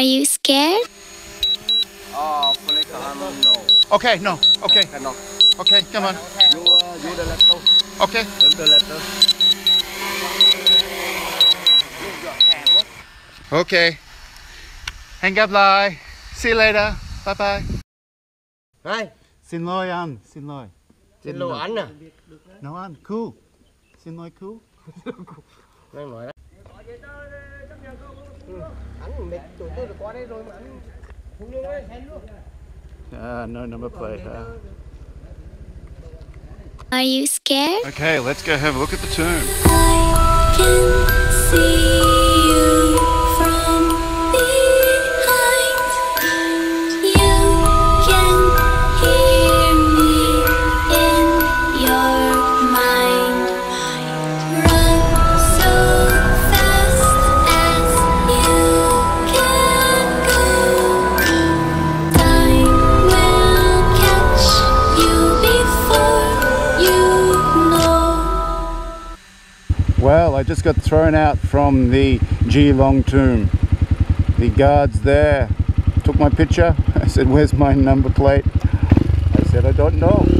Are you scared? Oh, no. Okay, no. Okay, okay, come on. You, uh, you the letter. Okay. The letter. Okay. Hẹn gặp lại. See you later. Bye bye. Hai, Xin lỗi anh, xin lỗi. xin lỗi anh à. No anh, cool. Xin lỗi cool. Đang nói đó. Ừ, Anh mệt tụi tôi qua đây rồi mà anh không luôn ấy. Ah, no number plate. Huh? Are you scared? Okay, let's go have a look at the tomb. Well, I just got thrown out from the Geelong tomb. The guards there took my picture. I said, Where's my number plate? I said, I don't know.